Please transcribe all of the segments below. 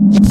Aguante,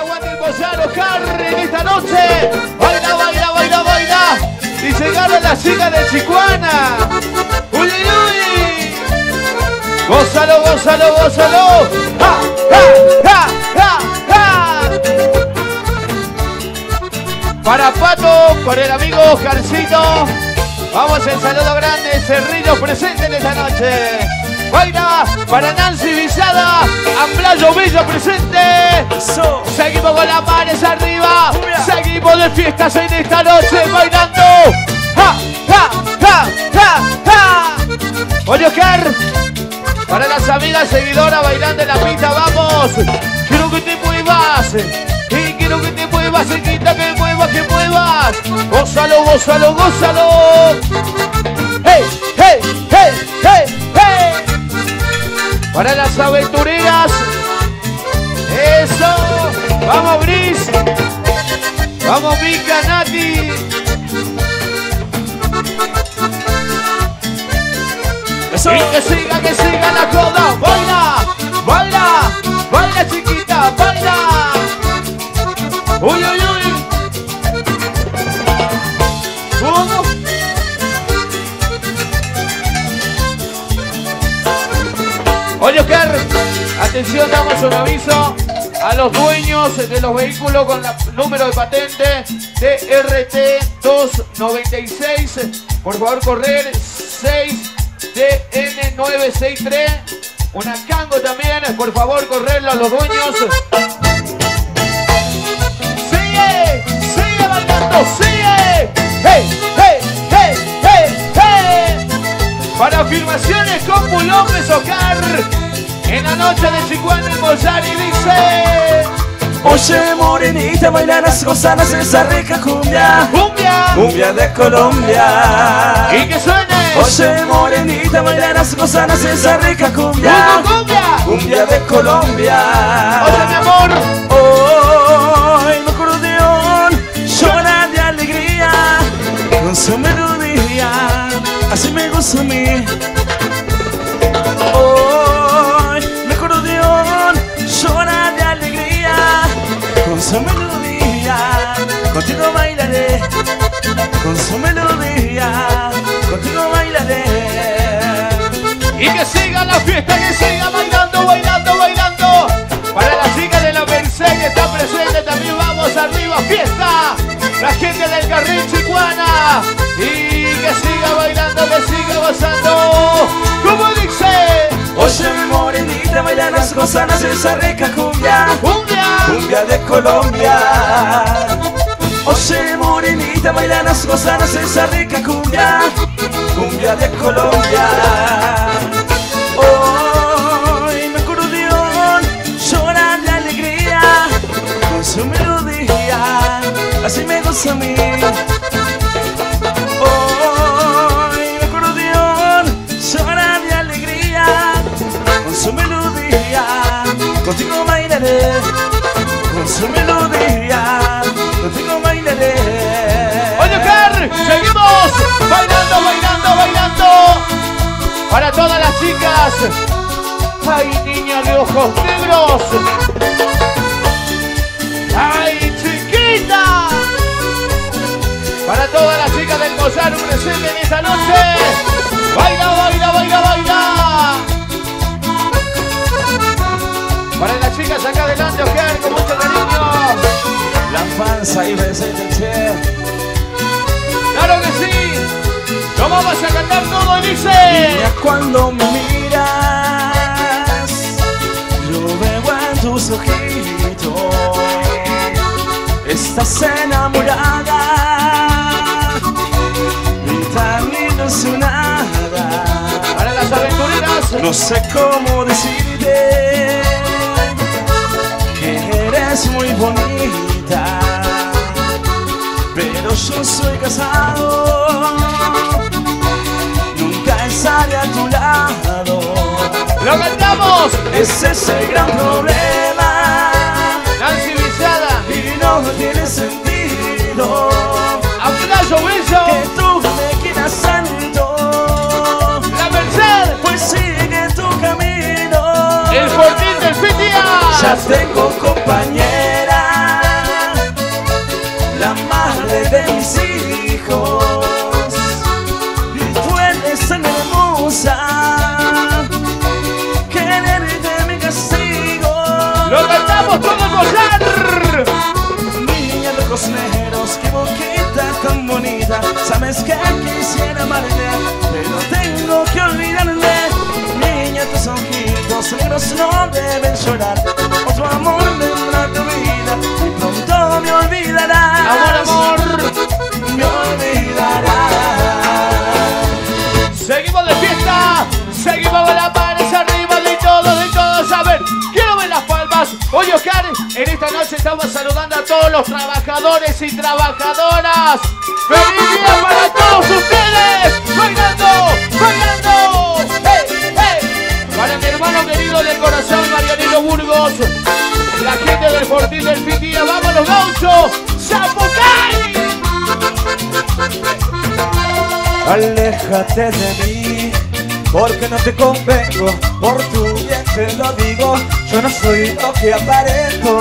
aguante el Boyano Carri en esta noche. Baila, baila, baila, baila. Y llegaron las chicas de Chicuana. Uy, uy. Gózalo, gózalo, gózalo. ¡Ja, ja, ja, ja, ja! Para Pato, con el amigo Oscarcito. Vamos el saludo grande, Cerrillo presente en esta noche. Baila para Nancy Villada, Amblayo Bello presente. Seguimos con las manos arriba. Seguimos de fiestas en esta noche bailando. ¡Ja, ja, ja, ja, ja! Oye, Oscar, para las amigas seguidoras bailando en la pista, vamos. Quiero que te muevas. Y quiero que te muevas, que muevas. Gózalo, gózalo, gózalo. ¡Hey, hey, hey, hey, hey! Para las aventureras. Eso. Vamos, Bris. Vamos, Mica, Nati. Eso. Y que siga, que siga la coda. Baila, baila, baila, chiquita, baila. Uy. Atención, damos un aviso a los dueños de los vehículos con la- número de patente TRT 296. Por favor, correr 6DN963. Una Cango también, por favor, correrlo a los dueños. ¡Sigue! ¡Sigue bailando! ¡Sigue! ¡Hey! ¡Hey! ¡Hey! ¡Hey! ¡Hey! Para afirmaciones con López Ocar en la noche de Chicuana en Boyari dice Oye, morenita, bailanas, gozanas esa rica cumbia. ¡Cumbia! Cumbia de Colombia. ¡Y que suene! Oye, morenita, bailanas, gozanas esa rica cumbia. ¡Cumbia! ¡Cumbia! Cumbia de Colombia. Oye, mi amor, Hoy mi acordeón llora de alegría con su melodía, así me gusta a mí. La gente del Carril Chicuana. Y que siga bailando, que siga gozando. ¿Cómo dice? Oye, mi morenita, bailanas, gozanas esa rica cumbia. ¡Cumbia! Cumbia de Colombia. Oye, morenita, bailanas, gozanas esa rica cumbia. Cumbia de Colombia. Así me gusta a mí. Hoy mi acordeón llora de alegría con su melodía. Contigo bailaré con su melodía. Contigo bailaré. Oye, Car, seguimos bailando, bailando, bailando. Para todas las chicas. Ay, niña de ojos negros. Del Mozart presente en esta noche. Baila, baila, baila, baila. Para las chicas acá adelante, Oscar, con mucho cariño. La panza y besé el che. ¡Claro que sí! ¡Lo vamos a cantar todo! Dice... Niña, cuando me miras, yo veo en tus ojitos. Estás enamorada No sé cómo decirte que eres muy bonita, pero yo soy casado, nunca estaré a tu lado. ¡Lo cantamos! Ese es el gran problema Nancy y no tiene sentido Ya tengo compañera, la madre de mis hijos. Tú eres tan hermosa, quererte mi castigo. ¡Lo cantamos todo gozar! Niña de ojos negros, qué boquita tan bonita. Sabes que quisiera amarte, pero tengo que olvidarme. Niña, tus ojitos negros no deben llorar. Amor vendrá a tu vida y pronto me olvidarás. Amor, amor. Me olvidarás. Seguimos de fiesta, seguimos con las manos arriba de todos, de todos. A ver, quiero ver las palmas. Oye, Oscar, en esta noche estamos saludando a todos los trabajadores y trabajadoras. ¡Feliz día para todos ustedes! ¡Bailando! ¡Bailando! ¡Hey, hey! Para mi hermano querido de corazón, Marianito Burgos. La gente del Fortín del Pitía, vámonos, gaucho. ¡Zapucay! Aléjate de mí, porque no te convengo, por tu bien te lo digo, yo no soy lo que aparento,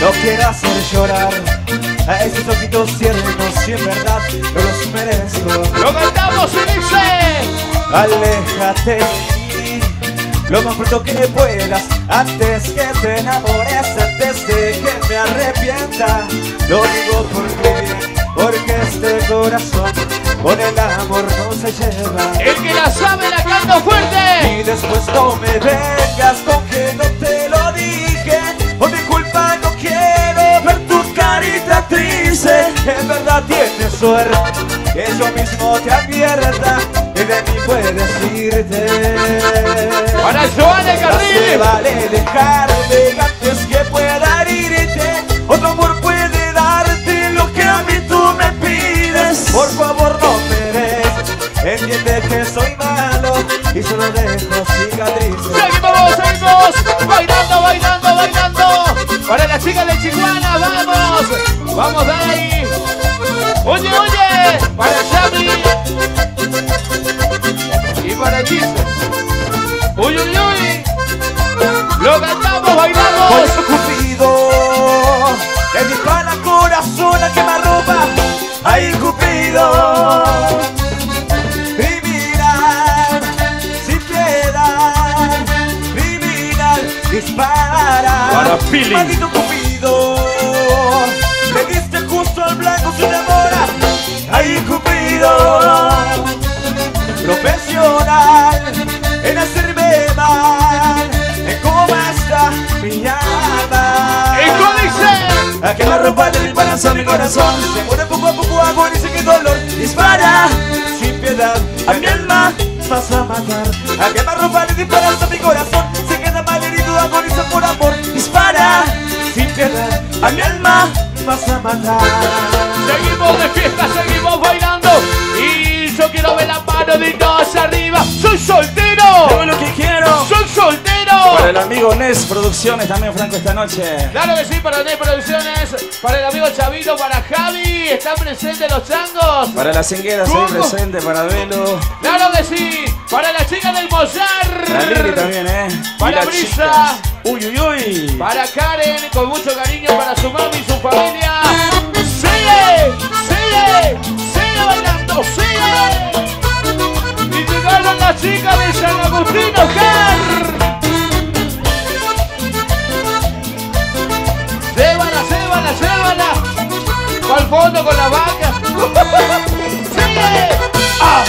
no quiero hacer llorar a esos ojitos tiernos si en verdad no los merezco. ¡Lo cantamos y dice! Aléjate de mí, lo más pronto que puedas, antes que te enamores, antes de que me arrepienta, lo digo por bien, porque este corazón con el amor no se lleva. El que la sabe la canta fuerte. Y después no me vengas con que no te lo dije Por mi culpa no quiero ver tu carita triste En verdad tienes suerte que yo mismo te advierta Que de mí puedes irte Para Carril. vale dejarme antes que pueda herirte Otro amor puede darte lo que a mí tú me pides Por favor no me des Entiende que soy malo y solo dejo cicatrices Seguimos, seguimos. Bailando, bailando, bailando. Para la chica de Chihuahua, vamos. Vamos de ahí. Oye, oye. Para Xavi. Y para Gis. Uy, uy, uy. Lo cantamos, Por bailamos. eso Cupido Le dispara corazón a quemarropa Ay Cupido Criminal Sin piedad Criminal Dispara Para Pili. Ropa le disparan a mi corazón Se muere poco a poco agoniza que dolor Dispara sin piedad a mi alma vas a matar A que la ropa le disparan a mi corazón Se queda mal herido agoniza por amor Dispara sin piedad a mi alma vas a matar Seguimos de fiesta, seguimos bailando. Y yo quiero ver la mano de todos arriba. ¡Soy soltero! Todo lo que quiero ¡Soy soltero! Para el amigo Nes Producciones también Franco esta noche Claro que sí, para Ney Producciones, para el amigo Chavito, para Javi, están presentes los changos. Para las cingueras ahí presente, para Velo Claro que sí, para la chica del Mozart. Para Lili también, eh Para la Brisa. Uy, uy, uy Para Karen, con mucho cariño para su mami y su familia. ¡Sigue! ¡Sigue! ¡Sigue bailando! ¡Sigue! Y llegaron las chicas de San Agustín. Llévala, llévala. Al fondo con la vaca. ¡Sigue! ¡Ah!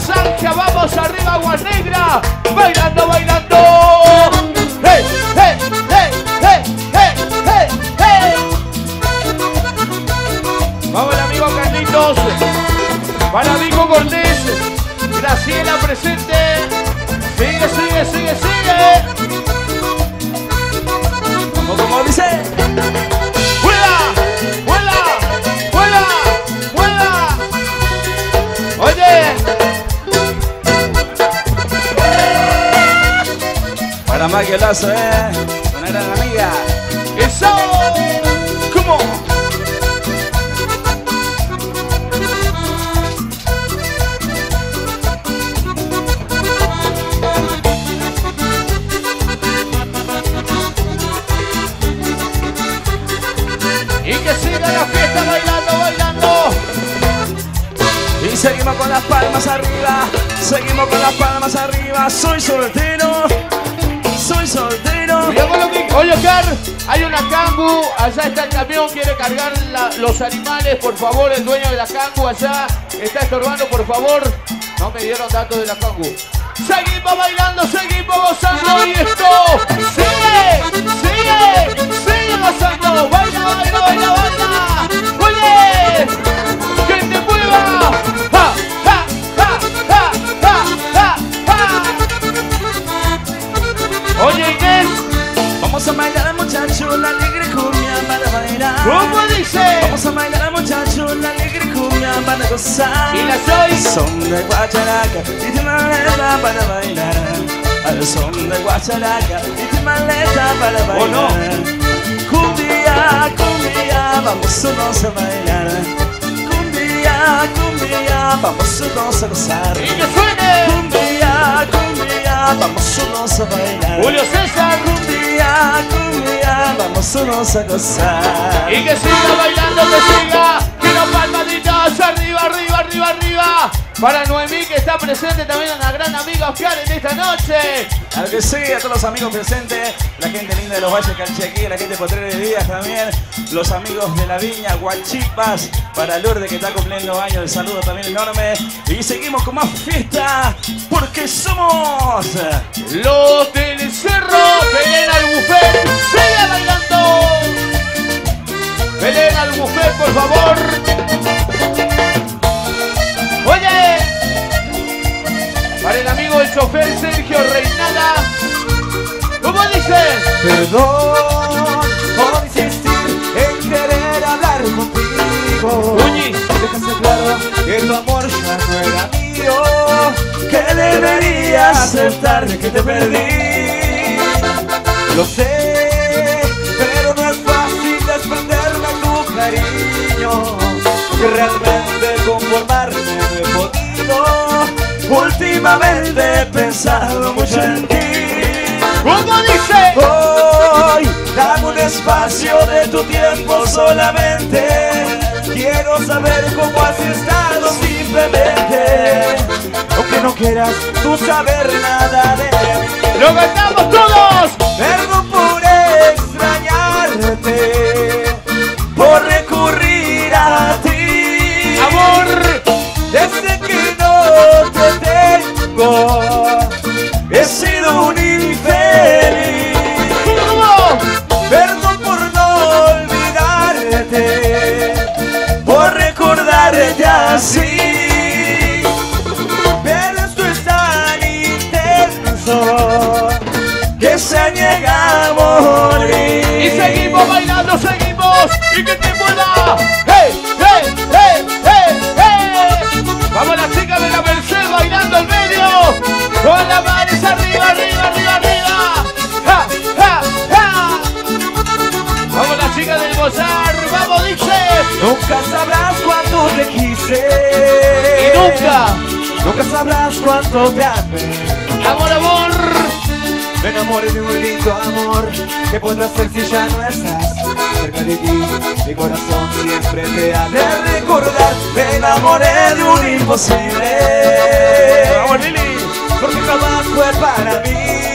Sánchez, vamos arriba, agua bailando, bailando. ¡Hey, hey! Vamos el amigo Carlitos, para Vico Cortés, Graciela presente. Sigue, sigue, sigue, sigue. Para Maggie Lazo, eh. Una gran amiga. eso. Que bailando. Y seguimos con las palmas arriba. Seguimos con las palmas arriba. Soy soltero. Soltero. Oye, Oscar, hay una cangu, allá está el camión, quiere cargar los animales, por favor, el dueño de la cangu allá está estorbando, por favor. No me dieron datos de la cangu. Seguimos bailando, seguimos gozando y esto sigue, sigue, sigue gozando. Baila, baila, baila, baila. Oye, guacharaca y de maleta para bailar. Al son de guacharaca y de maleta para bailar. ¿O no? Cumbia, cumbia, vamos todos a bailar. Cumbia, cumbia, vamos todos a gozar. Y que suene. Cumbia, cumbia, vamos todos a bailar. Julio César. Cumbia, cumbia, vamos todos a gozar. Y que siga bailando, que siga. Quiero palmaditas arriba, arriba, arriba, arriba. Para Noemí que está presente también una gran amiga Oscar en esta noche. Claro que sí, a todos los amigos presentes, la gente linda de los Valles Calchaquí, la gente de Potrero de Díaz también, los amigos de la Viña, Guachipas, para Lourdes que está cumpliendo años, el saludo también enorme. Y seguimos con más fiesta, porque somos... Los del Cerro, Belén al buffet. Sigue bailando. Belén al buffet, por favor. Para el amigo el chofer Sergio Reinada. ¿Cómo dice? Perdón por insistir en querer hablar contigo. Uñi. Dejaste claro que tu amor ya no era mío. Que debería aceptar de que te perdí. Lo sé, pensado mucho en ti. ¿Cómo dice? Hoy dame un espacio de tu tiempo solamente. Quiero saber cómo has estado simplemente. Aunque no quieras tú saber nada de mí. ¡Lo cantamos todos! Así. pero esto es tan intenso. Que se niega a morir. Y seguimos bailando, seguimos. Y que sabrás cuánto te amé. Amor, amor. Me enamoré de un lindo amor que podrá ser si ya no estás cerca de ti. Mi corazón siempre te ha de recordar. Me enamoré de un imposible. Vamos, Lili. Porque jamás fue para mí.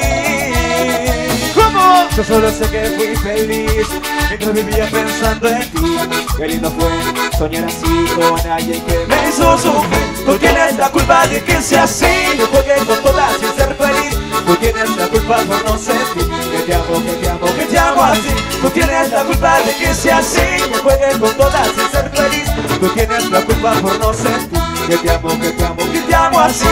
Yo solo sé que fui feliz mientras vivía pensando en ti. Qué lindo fue soñar así con alguien que me hizo sufrir. Tú tienes la culpa de que sea así. Yo jugué con todas sin ser feliz. Tú tienes la culpa por no sentir que te amo, que te amo, que te amo así. Tú tienes la culpa de que sea así. Yo jugué con todas sin ser feliz. Tú tienes la culpa por no sentir que te amo, que te amo, que te amo así.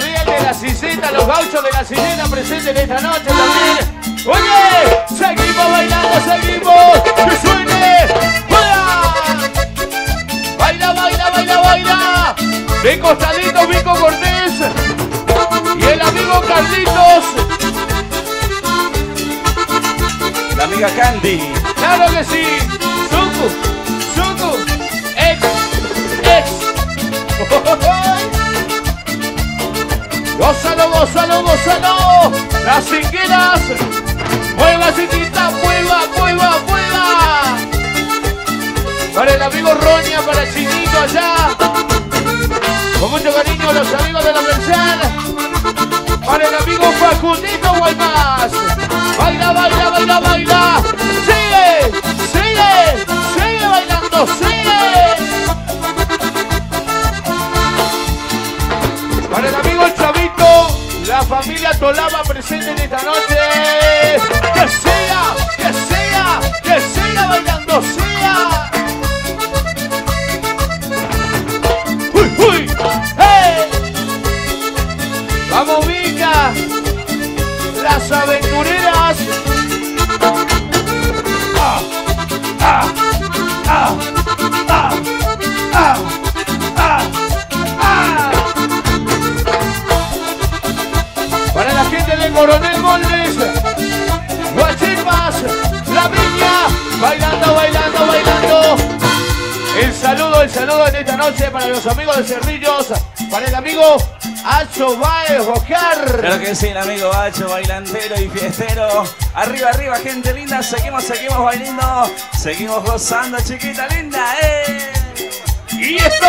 De la Ciseta, los gauchos de la Ciseta presentes esta noche también. Oye, seguimos bailando, seguimos. Que suene. ¡Fuera! Baila, baila, baila, baila. De costadito, Vico Cortés. Y el amigo Carlitos. La amiga Candy. Claro que sí. Suku, Gózalo, gózalo, gózalo. Las cinqueras. Mueva, chiquita, mueva, mueva, mueva. Para el amigo Roña, para el chinito allá. Con mucho cariño los amigos de la Merced. Para el amigo Facundito Guaymas. Baila, baila, saludo, en esta noche para los amigos de Cerrillos, para el amigo Acho Baez Rocar. Claro que sí, el amigo Bacho, bailantero y fiestero. Arriba, arriba, gente linda. Seguimos, seguimos bailando. Seguimos gozando, chiquita linda. ¡Eh! Y esto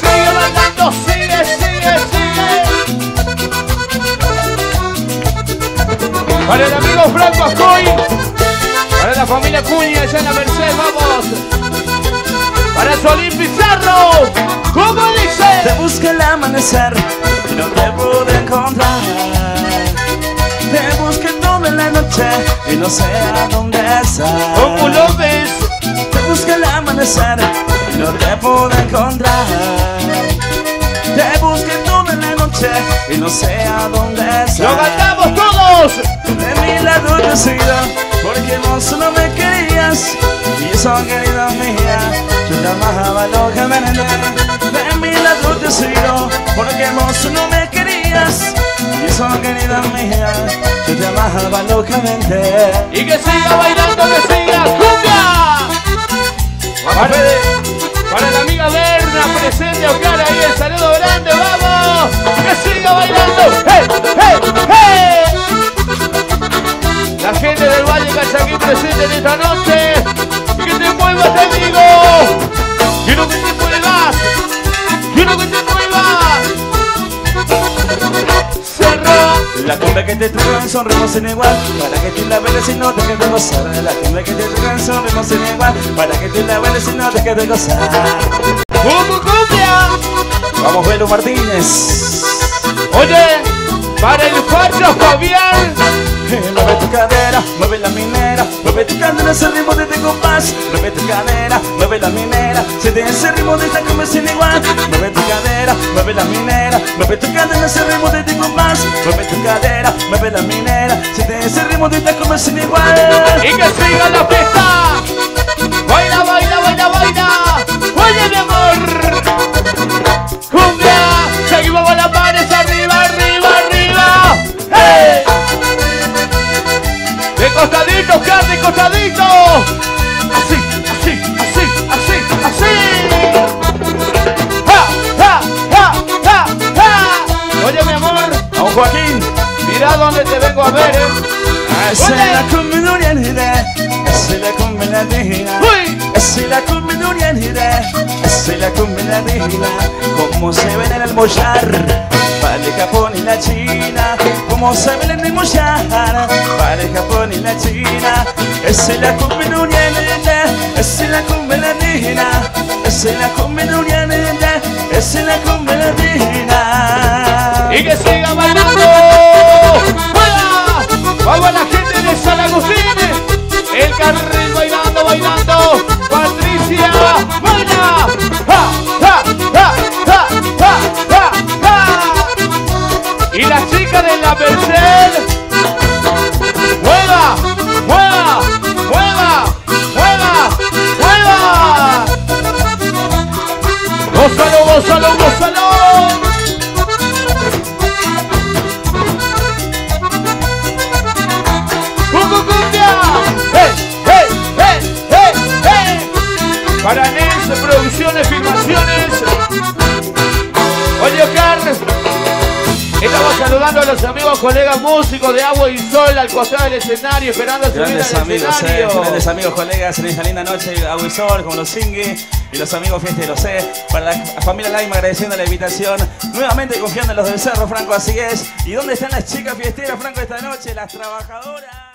sigue bailando, sigue, sigue, sigue. Para el amigo Franco Ascoy, para la familia Cuña allá en la Merced, vamos. Solín Pizarro, ¿cómo Te dice? busca el amanecer y no te pude encontrar. Te busqué toda la noche y no sé a dónde ¿Cómo estás. lo ves? Te busqué el amanecer y no te pude encontrar. Te busqué toda la noche y no sé a dónde estás. ¡Lo cantamos todos! De mi lado te he sido, porque vos no me querías. Y eso, querida mía, te amaba locamente. De mi lado te he sido, porque vos no me querías. Y eso, querida mía, yo te amaba locamente. Y que siga bailando, que siga cumbia. Para, para la amiga Berna, presente Oscar ahí, el saludo grande, vamos. Que siga bailando. ¡Hey, hey, hey! La gente del Valle Cachaquín presente en esta noche. Quiero que te muevas. Quiero que te muevas. Cerró. La cumbia que te tocan son ritmos sin igual Para que tú la bailes y no te quedes gozar La cumbia que te tocan son ritmos sin igual Para que tú la bailes y no te quedes gozar ¡Como cumbia! Vamos, Velo Martínez Oye, para el Facho Fabián. Mueve tu cadera, mueve la minera Mueve tu cadera, ese ritmo de este compás Mueve tu cadera, mueve la minera Siente ese ritmo de esta cumbia sin igual. Mueve tu cadera, mueve la minera Mueve tu cadera, ese ritmo de este compás Mueve tu cadera, mueve la minera Siente ese ritmo de esta cumbia sin igual. Y que siga la fiesta. Baila, baila, baila, baila. Oye, costadito. Así, así, así, así, así. ¡Ja, ja, ja, ja, ja! Oye, mi amor. Vamos, Joaquín Mira dónde te vengo a ver, eh. Es la Esa es la. Esa es la cumbia nurianide Esa es la latina Como se ve en el mollar el Japón y la China Como se ve en el mollar el Japón y la China es la cumbia nurianide Esa es la cumbia latina Esa es la cumbia nurianide Esa es la cumbia latina y que siga bailando. ¡Fuera! Vamos a la gente de San Estamos saludando a los amigos, colegas músicos de Agua y Sol al costado del escenario, esperando subir Grandes al amigos, eh, escenario. grandes amigos, colegas en esta linda noche, Aguisol, como los Singui y los amigos Fiesta de los C. Para la familia Laima agradeciendo la invitación. Nuevamente confiando en los del Cerro, Franco, así es. ¿Y dónde están las chicas fiesteras, Franco, esta noche? Las trabajadoras.